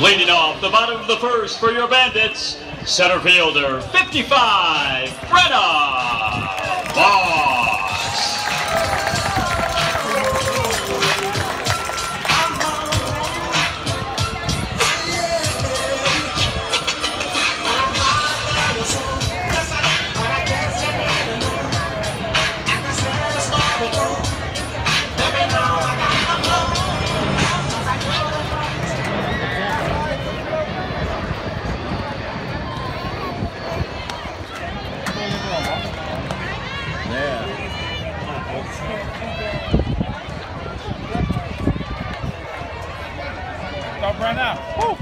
Leading off the bottom of the first for your Bandits, center fielder 55, Brenna Voss. Go Brenna. Woo.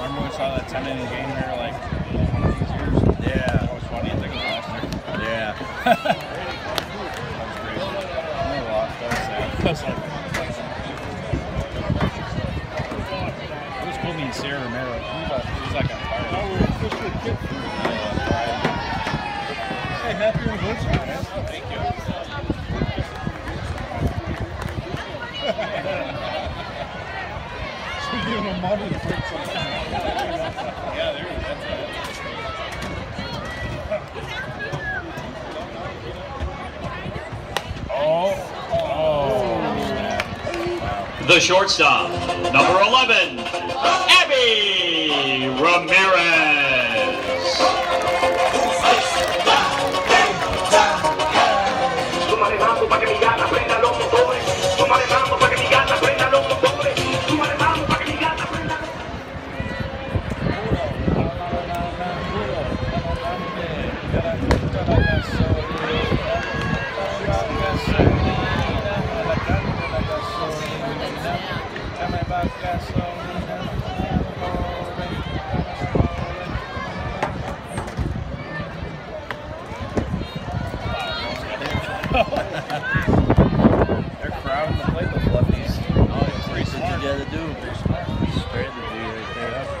Remember saw that 10 inning game here like one of these years? Yeah. That was funny. I think we lost there. Yeah. That was crazy. We lost. That was sad. That was like- It was cool meeting Sarah Romero. She was like on fire. Oh, we're officially Hey, happy anniversary, man. Thank you. so you give him money for something. Yeah, there you go. Oh, oh. The shortstop, number 11, Abby Ramirez. Súmale mambo pa' que mi gata prenda los motores. Súmale mambo pa' que mi gata prenda los motores. Súmale mambo pa' que mi gata prenda los They're crowding the plate, those lefties. Oh, it's pretty smart. You gotta do. Straight to do right there.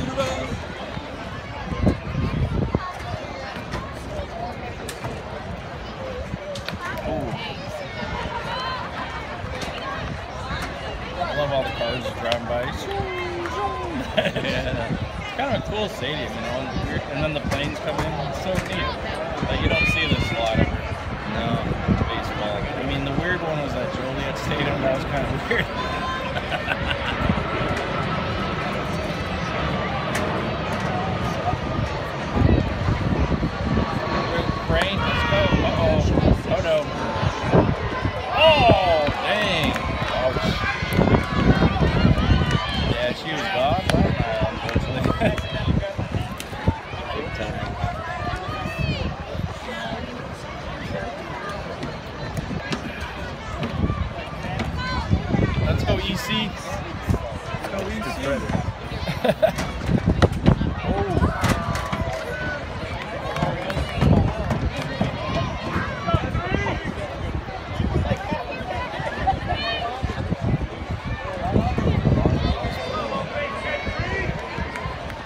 love all the cars driving by. yeah. It's kind of a cool stadium, you know, and, then the planes come in. It's so neat. Like, you don't see this a lot. No, baseball. I mean, the weird one was at Joliet Stadium. That was kind of weird. Rain, let's go. Uh-oh. Oh, no. Oh, dang. Ouch. Yeah, she was gone by now, unfortunately. Big Let's go EC. Good credit.